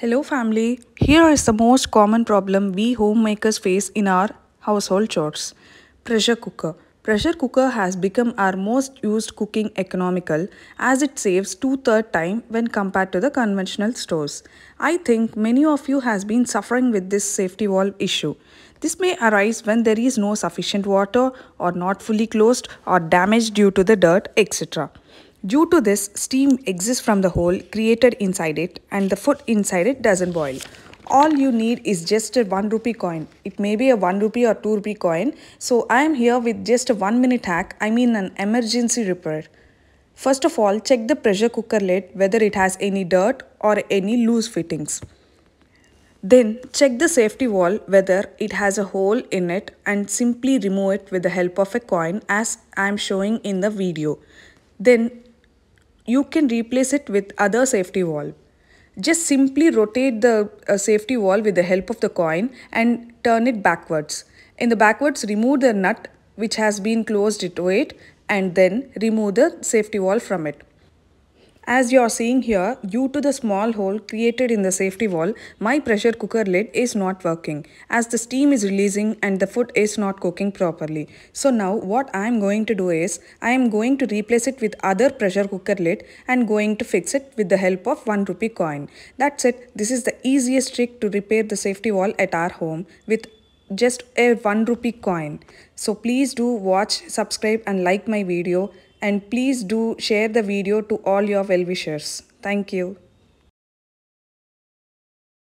Hello family, here is the most common problem we homemakers face in our household chores. Pressure cooker. Pressure cooker has become our most used cooking economical as it saves two-third time when compared to the conventional stores. I think many of you has been suffering with this safety valve issue. This may arise when there is no sufficient water or not fully closed or damaged due to the dirt etc. Due to this, steam exists from the hole created inside it and the food inside it doesn't boil. All you need is just a 1 rupee coin. It may be a 1 rupee or 2 rupee coin. So I am here with just a 1 minute hack, I mean an emergency repair. First of all, check the pressure cooker lid whether it has any dirt or any loose fittings. Then check the safety valve whether it has a hole in it and simply remove it with the help of a coin as I am showing in the video. Then you can replace it with other safety valve. Just simply rotate the uh, safety valve with the help of the coin and turn it backwards. In the backwards, remove the nut which has been closed to it and then remove the safety valve from it. As you are seeing here, due to the small hole created in the safety valve, my pressure cooker lid is not working as the steam is releasing and the food is not cooking properly. So now what I am going to do is, I am going to replace it with other pressure cooker lid and going to fix it with the help of 1 rupee coin. That's it. This is the easiest trick to repair the safety valve at our home with just a 1 rupee coin. So please do watch, subscribe and like my video and please do share the video to all your well-wishers. Thank you.